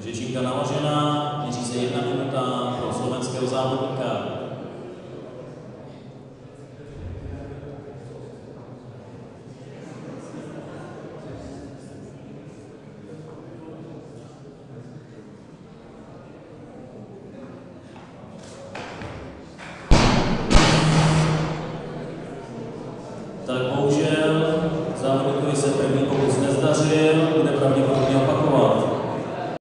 Řečínka naložená, měří se jedna minuta pro slovenského závodníka. Tak bohužel závodníkovi se první pokus